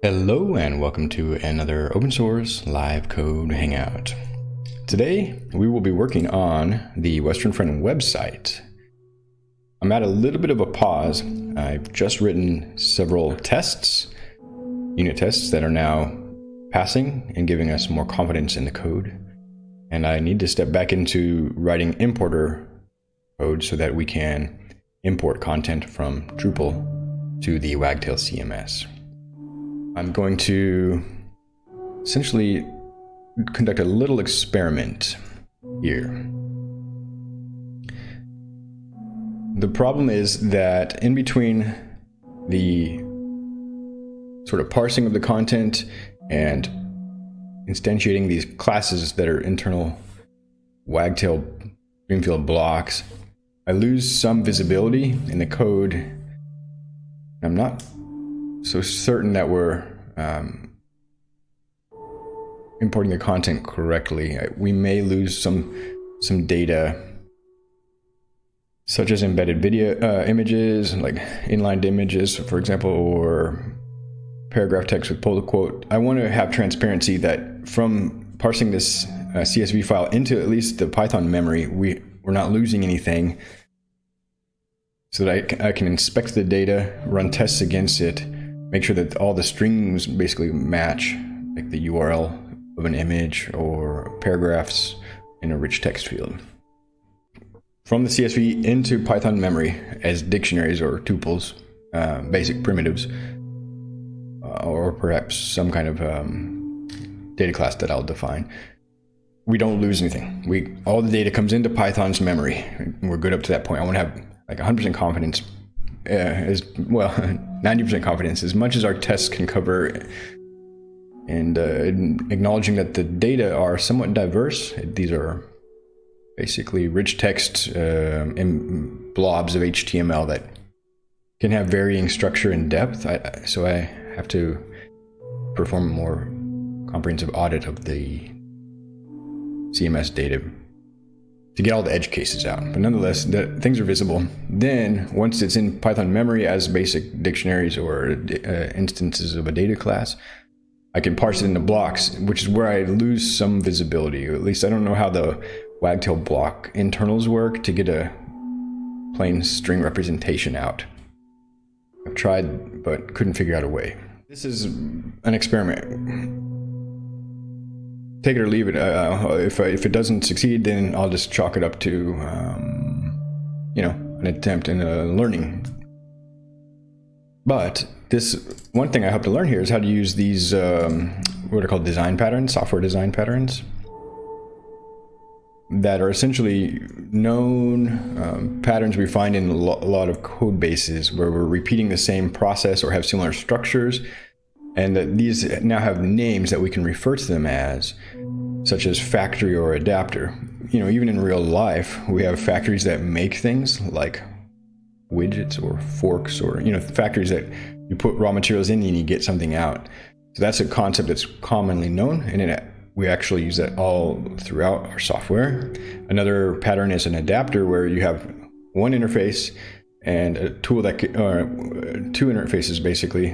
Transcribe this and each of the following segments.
Hello and welcome to another open source live code hangout. Today we will be working on the Western Front website. I'm at a little bit of a pause. I've just written several tests, unit tests that are now passing and giving us more confidence in the code. And I need to step back into writing importer code so that we can import content from Drupal to the Wagtail CMS. I'm going to essentially conduct a little experiment here. The problem is that in between the sort of parsing of the content and instantiating these classes that are internal wagtail StreamField blocks, I lose some visibility in the code. I'm not so certain that we're um, importing the content correctly. We may lose some some data, such as embedded video uh, images, like inlined images, for example, or paragraph text with pull quote. I want to have transparency that from parsing this uh, CSV file into at least the Python memory, we we're not losing anything so that I, I can inspect the data, run tests against it, make sure that all the strings basically match, like the URL of an image or paragraphs in a rich text field. From the CSV into Python memory as dictionaries or tuples, uh, basic primitives, uh, or perhaps some kind of um, data class that I'll define. We don't lose anything. We all the data comes into Python's memory. We're good up to that point. I want to have like 100% confidence uh, as well 90% confidence. As much as our tests can cover and uh, acknowledging that the data are somewhat diverse these are basically rich text uh, in blobs of html that can have varying structure and depth. I, so i have to perform a more comprehensive audit of the cms data to get all the edge cases out. But nonetheless, the things are visible. Then, once it's in Python memory as basic dictionaries or uh, instances of a data class, I can parse it into blocks, which is where I lose some visibility. At least I don't know how the wagtail block internals work to get a plain string representation out. I've tried, but couldn't figure out a way. This is an experiment take it or leave it. Uh, uh if if it doesn't succeed, then I'll just chalk it up to um, you know an attempt in a learning. But this one thing I hope to learn here is how to use these um, what are called design patterns, software design patterns that are essentially known um, patterns we find in a lot of code bases where we're repeating the same process or have similar structures and that these now have names that we can refer to them as, such as factory or adapter. You know, even in real life, we have factories that make things like widgets or forks or, you know, factories that you put raw materials in and you get something out. So that's a concept that's commonly known, and it, we actually use that all throughout our software. Another pattern is an adapter where you have one interface and a tool that, uh, two interfaces basically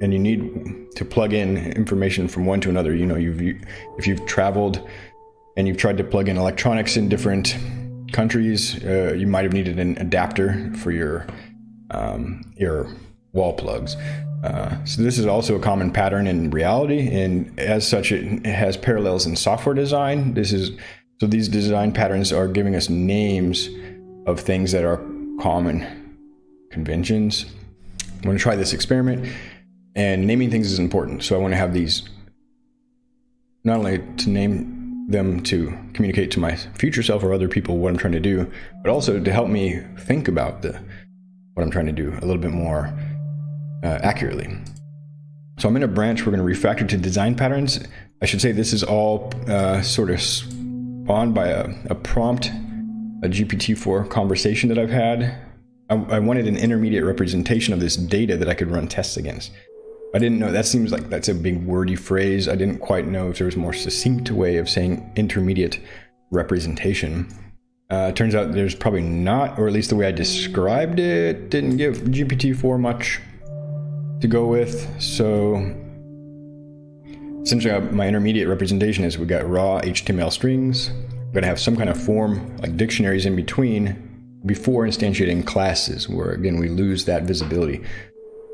and you need to plug in information from one to another. You know, you've you, if you've traveled and you've tried to plug in electronics in different countries, uh, you might have needed an adapter for your um, your wall plugs. Uh, so this is also a common pattern in reality, and as such, it has parallels in software design. This is so these design patterns are giving us names of things that are common conventions. I'm going to try this experiment. And naming things is important. So I want to have these not only to name them to communicate to my future self or other people what I'm trying to do, but also to help me think about the what I'm trying to do a little bit more uh, accurately. So I'm in a branch we're going to refactor to design patterns. I should say this is all uh, sort of spawned by a, a prompt, a GPT-4 conversation that I've had. I, I wanted an intermediate representation of this data that I could run tests against. I didn't know. That seems like that's a big wordy phrase. I didn't quite know if there was a more succinct way of saying intermediate representation. Uh, turns out there's probably not, or at least the way I described it didn't give GPT-4 much to go with. So essentially my intermediate representation is we've got raw HTML strings. We're to have some kind of form like dictionaries in between before instantiating classes where again we lose that visibility.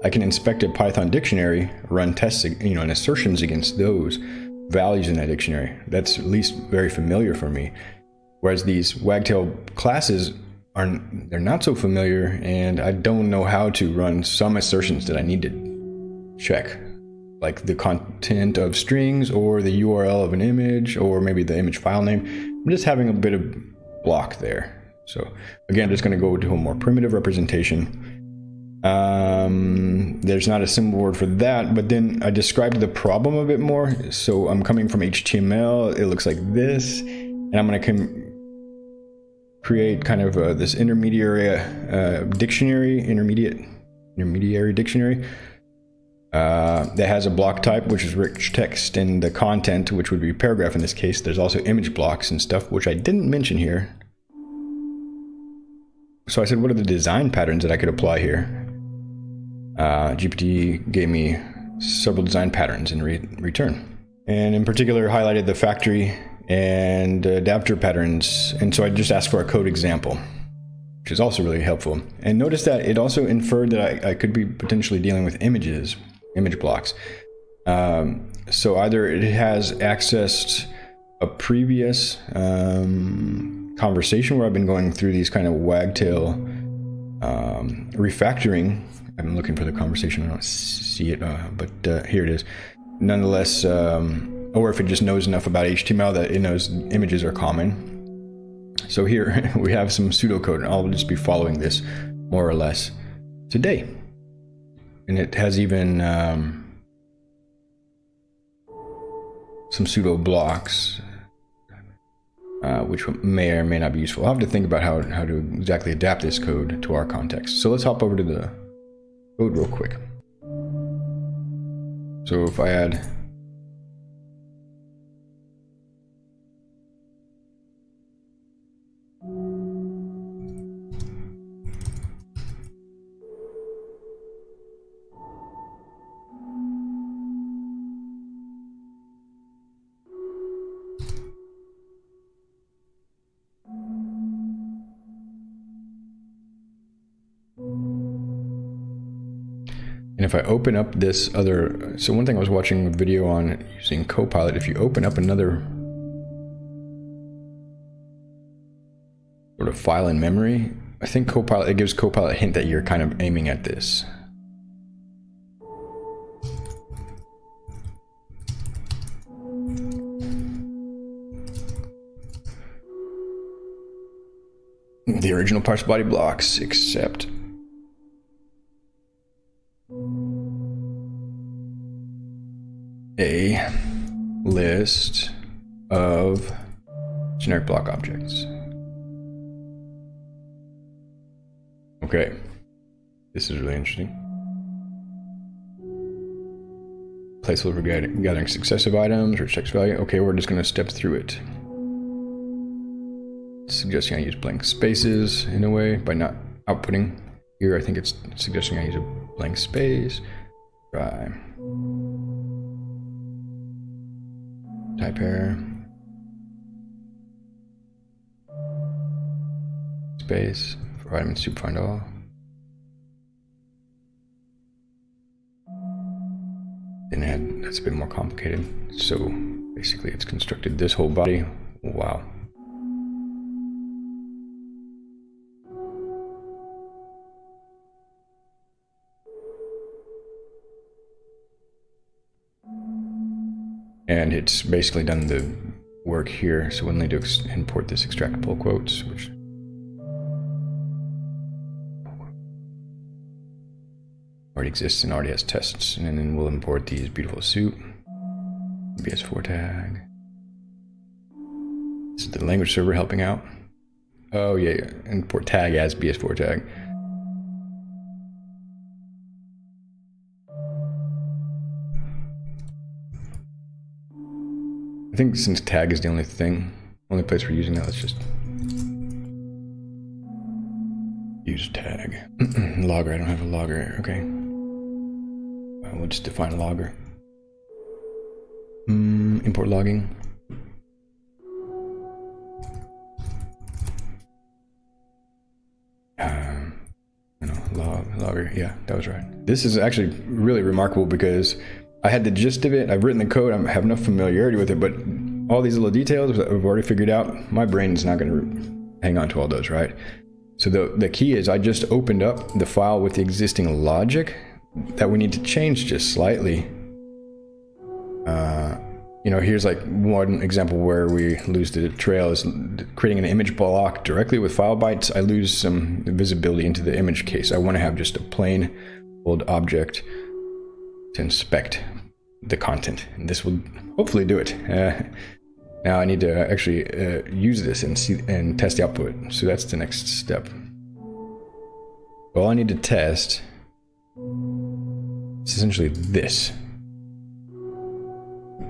I can inspect a Python dictionary, run tests, you know, and assertions against those values in that dictionary. That's at least very familiar for me. Whereas these wagtail classes are they're not so familiar and I don't know how to run some assertions that I need to check like the content of strings or the URL of an image or maybe the image file name. I'm just having a bit of block there. So again, I'm just going to go to a more primitive representation. Um, there's not a symbol word for that, but then I described the problem a bit more. So I'm coming from HTML. It looks like this, and I'm going to create kind of uh, this intermediary uh, dictionary, intermediate intermediary dictionary uh, that has a block type, which is rich text, and the content, which would be paragraph in this case. There's also image blocks and stuff, which I didn't mention here. So I said, what are the design patterns that I could apply here? Uh, GPT gave me several design patterns in re return, and in particular highlighted the factory and adapter patterns. And so I just asked for a code example, which is also really helpful. And notice that it also inferred that I, I could be potentially dealing with images, image blocks. Um, so either it has accessed a previous um, conversation where I've been going through these kind of wagtail um, refactoring. I'm looking for the conversation. I don't see it, uh, but uh, here it is. Nonetheless, um, or if it just knows enough about HTML that it knows images are common. So here we have some pseudocode, and I'll just be following this more or less today. And it has even um, some pseudo blocks, uh, which may or may not be useful. I'll have to think about how, how to exactly adapt this code to our context. So let's hop over to the code real quick. So if I add And if I open up this other, so one thing I was watching a video on using Copilot, if you open up another sort of file in memory, I think Copilot, it gives Copilot a hint that you're kind of aiming at this. The original parse body blocks, except a list of generic block objects. Okay, this is really interesting. Placeholder gathering successive items or text value. Okay, we're just going to step through it. Suggesting I use blank spaces in a way by not outputting. Here, I think it's suggesting I use a blank space. Try. Type here. Space for vitamin soup find all. Then add, that's a bit more complicated. So basically it's constructed this whole body. Wow. And it's basically done the work here, so we'll need to import this extract pull quotes, which already exists and already has tests. And then we'll import these beautiful soup, BS4 tag. This is the language server helping out. Oh yeah. import tag as BS4 tag. I think since tag is the only thing, only place we're using that, let's just use tag. logger, I don't have a logger, okay. we'll just define a logger. Mm, import logging. Um, you know, log, logger. Yeah, that was right. This is actually really remarkable because I had the gist of it. I've written the code. I have enough familiarity with it, but all these little details that I've already figured out, my brain's not going to hang on to all those, right? So the, the key is I just opened up the file with the existing logic that we need to change just slightly. Uh, you know, here's like one example where we lose the trail is creating an image block directly with file bytes. I lose some visibility into the image case. I want to have just a plain old object to inspect the content. And this will hopefully do it. Uh, now I need to actually uh, use this and see and test the output. So that's the next step. All I need to test is essentially this.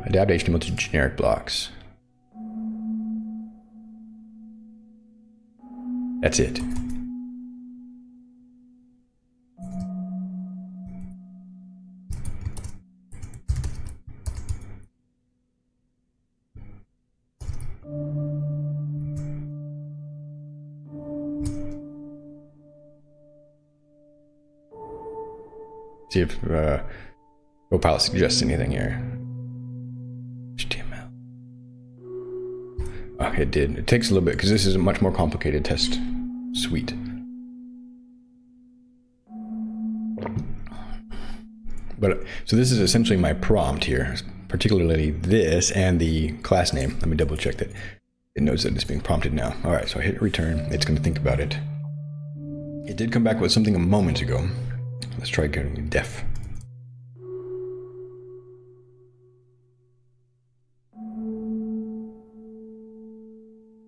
Adapt HTML to generic blocks. That's it. See if uh, Copilot suggests anything here. HTML. Oh, it did. It takes a little bit because this is a much more complicated test suite. But so this is essentially my prompt here, particularly this and the class name. Let me double check that. It knows that it's being prompted now. All right, so I hit return. It's going to think about it. It did come back with something a moment ago. Let's try getting def.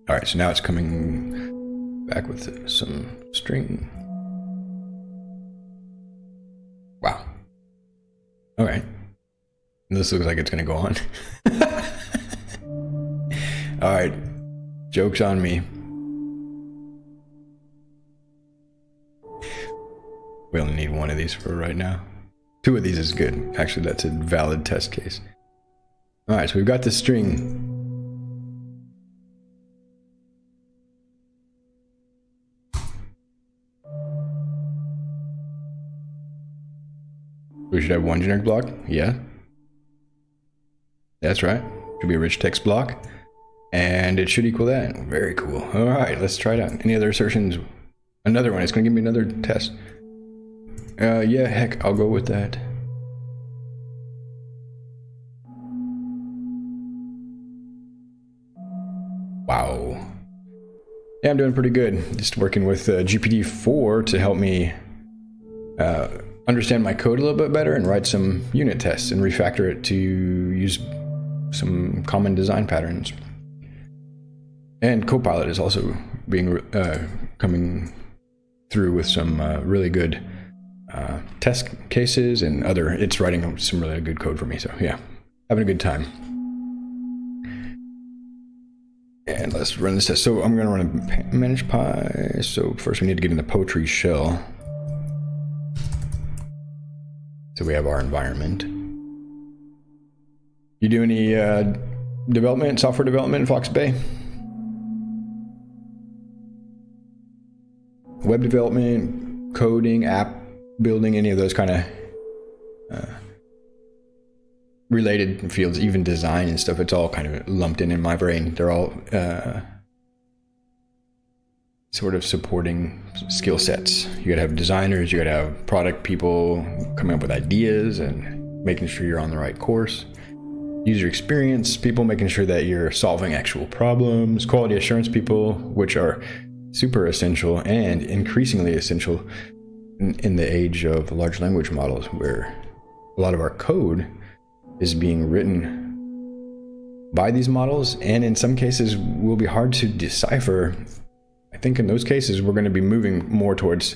All right, so now it's coming back with some string. Wow. All right. This looks like it's going to go on. All right. Joke's on me. We only need one of these for right now. Two of these is good. Actually, that's a valid test case. All right, so we've got the string. We should have one generic block. Yeah. That's right. Should be a rich text block. And it should equal that. Very cool. All right, let's try it out. Any other assertions? Another one. It's going to give me another test. Uh, yeah, heck, I'll go with that. Wow. Yeah, I'm doing pretty good. Just working with uh, GPT-4 to help me uh, understand my code a little bit better and write some unit tests and refactor it to use some common design patterns. And Copilot is also being uh, coming through with some uh, really good uh, test cases and other. It's writing some really good code for me. So yeah, having a good time. And let's run this test. So I'm going to run a manage py. So first we need to get in the Poetry shell. So we have our environment. You do any uh, development, software development in Fox Bay? Web development, coding, app building any of those kind of uh, related fields, even design and stuff, it's all kind of lumped in in my brain. They're all uh, sort of supporting skill sets. You gotta have designers, you gotta have product people coming up with ideas and making sure you're on the right course. User experience people making sure that you're solving actual problems. Quality assurance people, which are super essential and increasingly essential in, the age of large language models, where a lot of our code is being written by these models, and in some cases will be hard to decipher. I think in those cases we're going to be moving more towards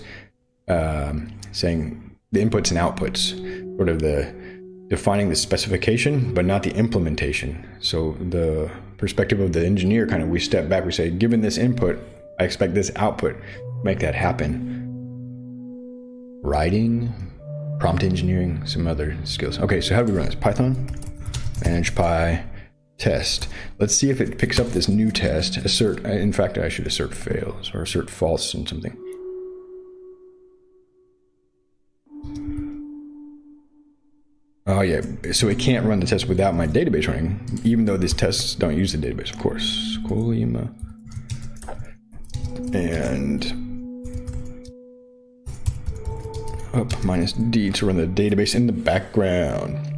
um, saying the inputs and outputs, sort of the defining the specification, but not the implementation. So the perspective of the engineer, kind of we step back, we say, given this input, I expect this output, make that happen writing, prompt engineering, some other skills. Okay, so how do we run this? Python, manage py, test. Let's see if it picks up this new test. Assert, uh, in fact, I should assert fails or assert false and something. Oh yeah, so it can't run the test without my database running, even though these tests don't use the database, of course. Colima. And up minus D to run the database in the background.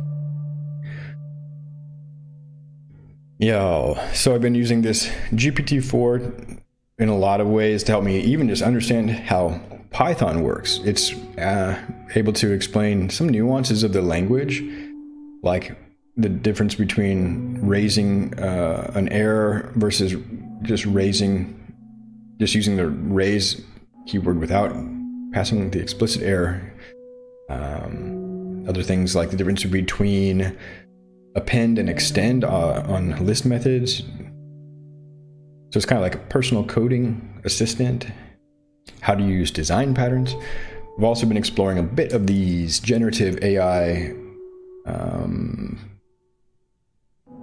Yo, so I've been using this GPT-4 in a lot of ways to help me even just understand how Python works. It's uh, able to explain some nuances of the language, like the difference between raising uh, an error versus just raising, just using the raise keyword without passing the explicit error. Um, other things like the difference between append and extend uh, on list methods. So it's kind of like a personal coding assistant how to use design patterns. We've also been exploring a bit of these generative AI, um,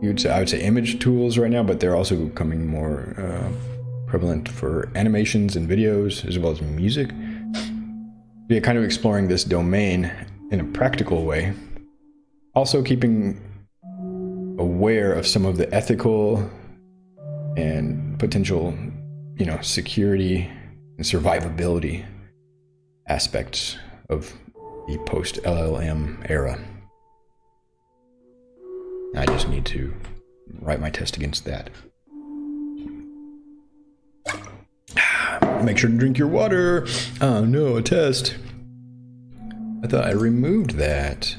you'd say, I would say image tools right now, but they're also becoming more uh, prevalent for animations and videos as well as music. Yeah, kind of exploring this domain in a practical way. Also keeping aware of some of the ethical and potential, you know, security and survivability aspects of the post LLM era. I just need to write my test against that. Make sure to drink your water. Oh no, a test. I thought I removed that.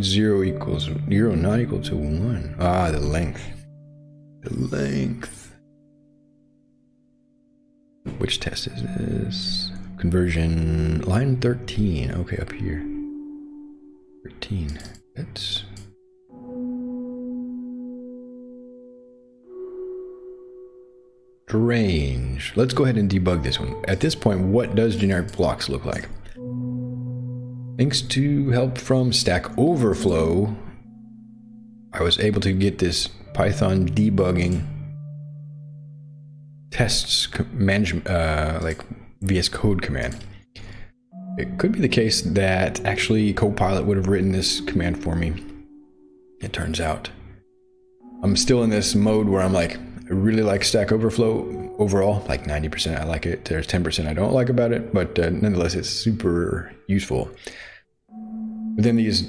Zero equals zero not equal to one. Ah, the length. The length. Which test is this? Conversion line 13. Okay, up here. 13. That's strange. Let's go ahead and debug this one. At this point, what does generic blocks look like? Thanks to help from Stack Overflow, I was able to get this Python debugging tests manage uh, like VS Code command. It could be the case that actually Copilot would have written this command for me. It turns out. I'm still in this mode where I'm like, I really like Stack Overflow overall, like 90% I like it. There's 10% I don't like about it, but uh, nonetheless, it's super useful. But then these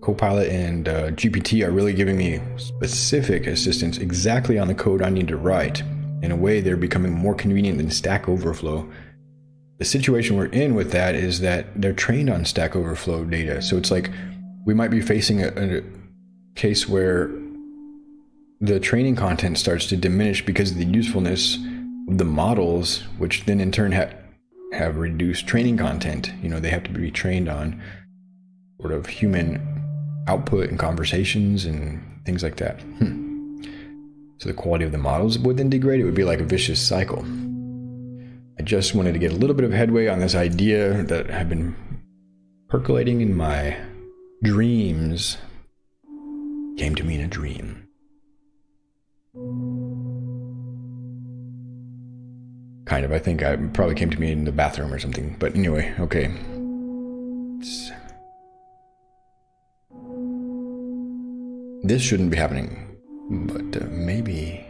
Copilot and uh, GPT are really giving me specific assistance exactly on the code I need to write in a way, they're becoming more convenient than Stack Overflow. The situation we're in with that is that they're trained on Stack Overflow data. So it's like we might be facing a, a case where the training content starts to diminish because of the usefulness of the models, which then in turn ha- have reduced training content. You know, they have to be trained on sort of human output and conversations and things like that. Hmm. So the quality of the models would then degrade. It would be like a vicious cycle. I just wanted to get a little bit of headway on this idea that had been percolating in my dreams. Came to me in a dream. Kind of. I think I probably came to me in the bathroom or something. But anyway, okay. It's... This shouldn't be happening but uh, maybe.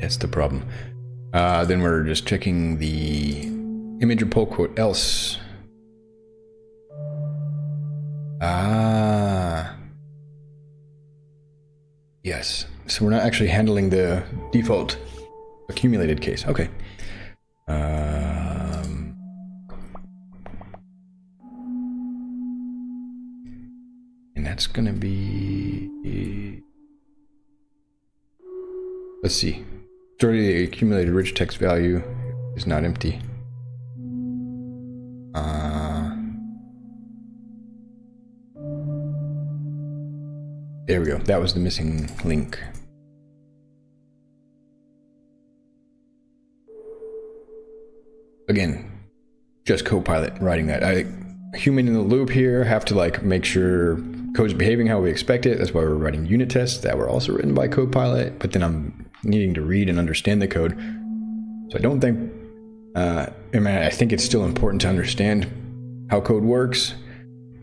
That's the problem. Uh, then we're just checking the image or pull quote else. So we're not actually handling the default accumulated case. Okay. Um, that's gonna be let's see the accumulated rich text value is not empty uh, there we go that was the missing link again, just Copilot writing that. I human in the loop here have to like make sure code's behaving how we expect it. That's why we're writing unit tests that were also written by Copilot. But then I'm needing to read and understand the code. So I don't think. Uh, I mean, I think it's still important to understand how code works,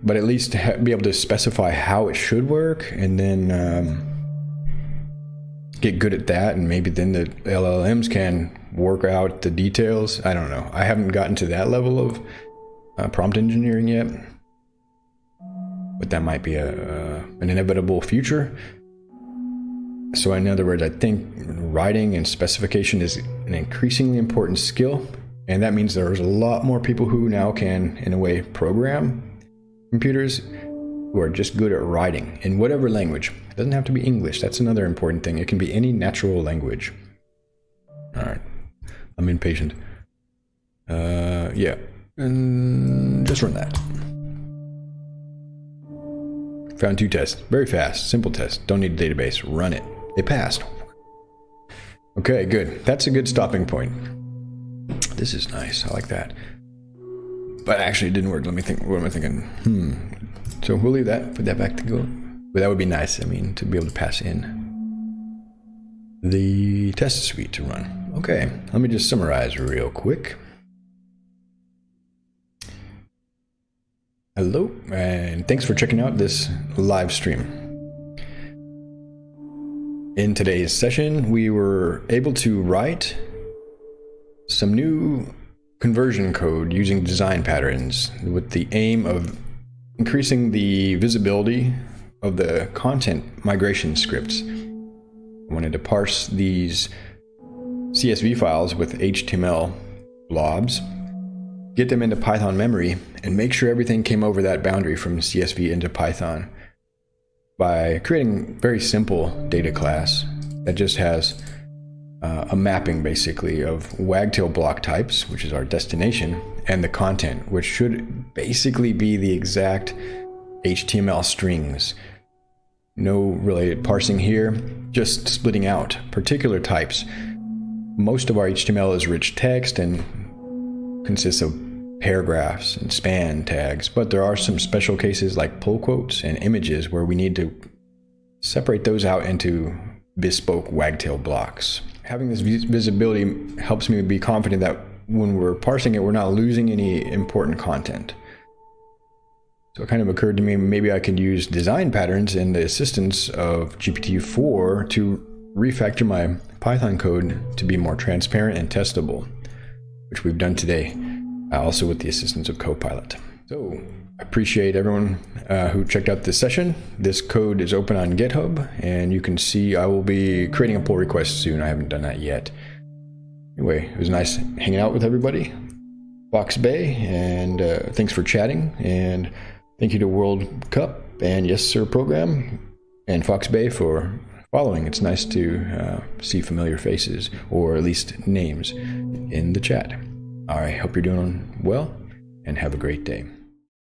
but at least to be able to specify how it should work, and then. Um, get good at that and maybe then the LLMs can work out the details. I don't know. I haven't gotten to that level of uh, prompt engineering yet, but that might be a, uh, an inevitable future. So, in other words, I think writing and specification is an increasingly important skill, and that means there's a lot more people who now can, in a way, program computers who are just good at writing in whatever language. It doesn't have to be English. That's another important thing. It can be any natural language. All right. I'm impatient. Uh, yeah. And just run that. Found two tests. Very fast. Simple test. Don't need a database. Run it. They passed. Okay, good. That's a good stopping point. This is nice. I like that. But actually, it didn't work. Let me think. What am I thinking? Hmm. So we'll leave that. Put that back to go. But that would be nice, I mean, to be able to pass in the test suite to run. Okay, let me just summarize real quick. Hello, and thanks for checking out this live stream. In today's session, we were able to write some new conversion code using design patterns with the aim of increasing the visibility of the content migration scripts. I wanted to parse these CSV files with HTML blobs, get them into Python memory, and make sure everything came over that boundary from CSV into Python by creating very simple data class that just has uh, a mapping basically of wagtail block types, which is our destination, and the content, which should basically be the exact HTML strings no related parsing here, just splitting out particular types. Most of our HTML is rich text and consists of paragraphs and span tags, but there are some special cases like pull quotes and images where we need to separate those out into bespoke wagtail blocks. Having this visibility helps me be confident that when we're parsing it, we're not losing any important content. So it kind of occurred to me maybe I could use design patterns and the assistance of GPT-4 to refactor my Python code to be more transparent and testable, which we've done today, uh, also with the assistance of Copilot. So appreciate everyone uh, who checked out this session. This code is open on GitHub, and you can see I will be creating a pull request soon. I haven't done that yet. Anyway, it was nice hanging out with everybody. Fox Bay, and uh, thanks for chatting. And Thank you to World Cup and Yes Sir program and Fox Bay for following. It's nice to uh, see familiar faces or at least names in the chat. I hope you're doing well and have a great day.